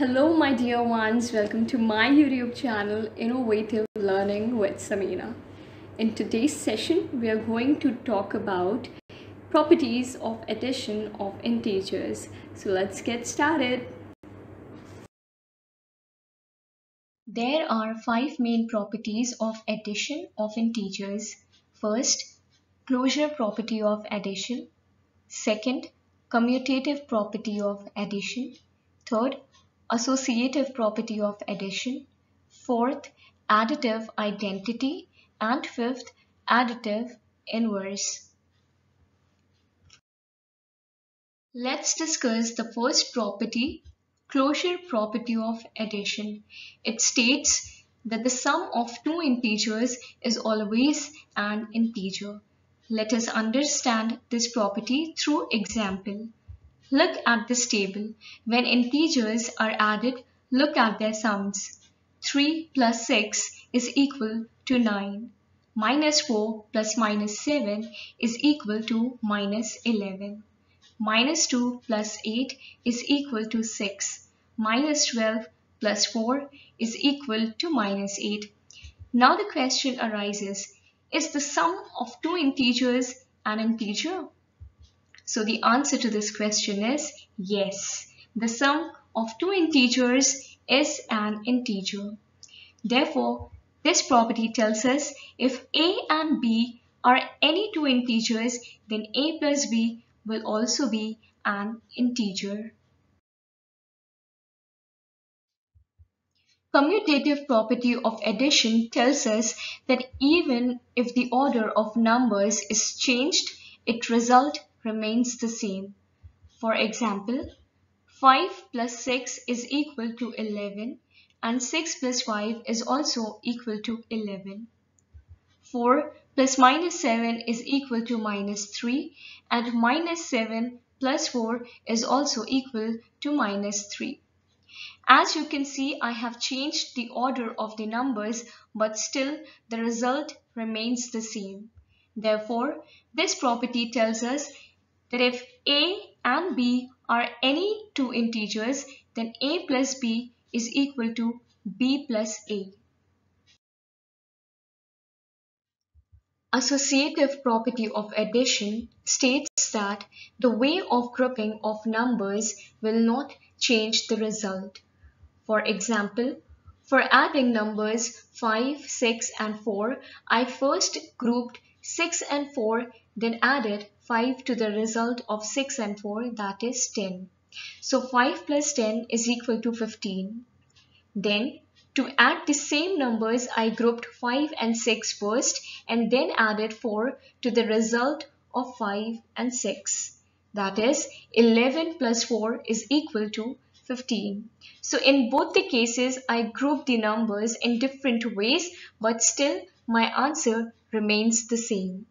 Hello, my dear ones. Welcome to my YouTube channel, Innovative Learning with Sameena. In today's session, we are going to talk about properties of addition of integers. So let's get started. There are five main properties of addition of integers. First, closure property of addition. Second, commutative property of addition. Third, associative property of addition. Fourth, additive identity. And fifth, additive inverse. Let's discuss the first property, closure property of addition. It states that the sum of two integers is always an integer. Let us understand this property through example. Look at this table. When integers are added, look at their sums. 3 plus 6 is equal to 9. Minus 4 plus minus 7 is equal to minus 11. Minus 2 plus 8 is equal to 6. Minus 12 plus 4 is equal to minus 8. Now the question arises, is the sum of two integers an integer? So the answer to this question is yes. The sum of two integers is an integer. Therefore, this property tells us if a and b are any two integers, then a plus b will also be an integer. Commutative property of addition tells us that even if the order of numbers is changed, it result remains the same. For example, 5 plus 6 is equal to 11 and 6 plus 5 is also equal to 11. 4 plus minus 7 is equal to minus 3 and minus 7 plus 4 is also equal to minus 3. As you can see, I have changed the order of the numbers, but still the result remains the same. Therefore, this property tells us that if a and b are any two integers, then a plus b is equal to b plus a. Associative property of addition states that the way of grouping of numbers will not change the result. For example, for adding numbers 5, 6 and 4, I first grouped 6 and 4 then added 5 to the result of 6 and 4 that is 10. So 5 plus 10 is equal to 15. Then to add the same numbers I grouped 5 and 6 first and then added 4 to the result of 5 and 6. That is 11 plus 4 is equal to 15. So in both the cases, I grouped the numbers in different ways, but still my answer remains the same.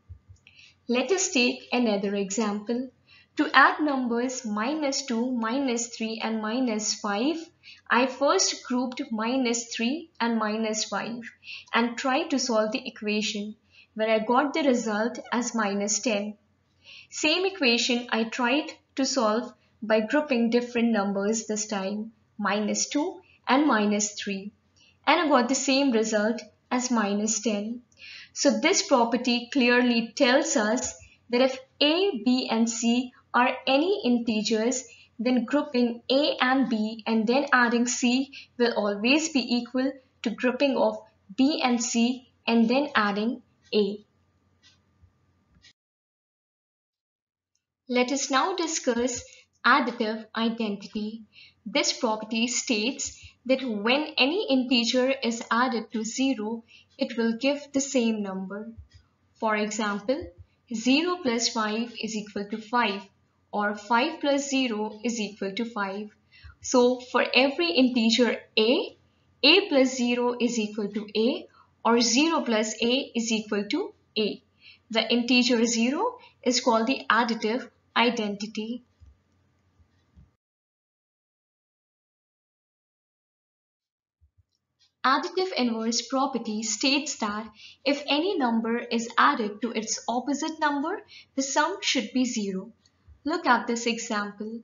Let us take another example. To add numbers minus 2, minus 3 and minus 5, I first grouped minus 3 and minus 5 and tried to solve the equation where I got the result as minus 10. Same equation I tried to solve by grouping different numbers this time, minus 2 and minus 3. And I got the same result as minus 10. So this property clearly tells us that if a, b and c are any integers, then grouping a and b and then adding c will always be equal to grouping of b and c and then adding a. Let us now discuss additive identity. This property states that when any integer is added to 0, it will give the same number. For example, 0 plus 5 is equal to 5 or 5 plus 0 is equal to 5. So for every integer a, a plus 0 is equal to a or 0 plus a is equal to a. The integer 0 is called the additive identity. Additive inverse property states that if any number is added to its opposite number, the sum should be 0. Look at this example.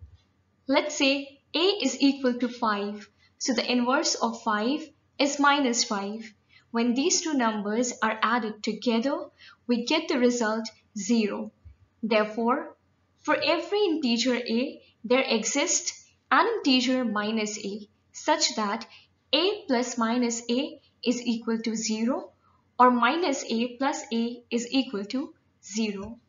Let's say a is equal to 5. So the inverse of 5 is minus 5. When these two numbers are added together, we get the result 0. Therefore, for every integer a, there exists an integer minus a, such that a plus minus a is equal to 0 or minus a plus a is equal to 0.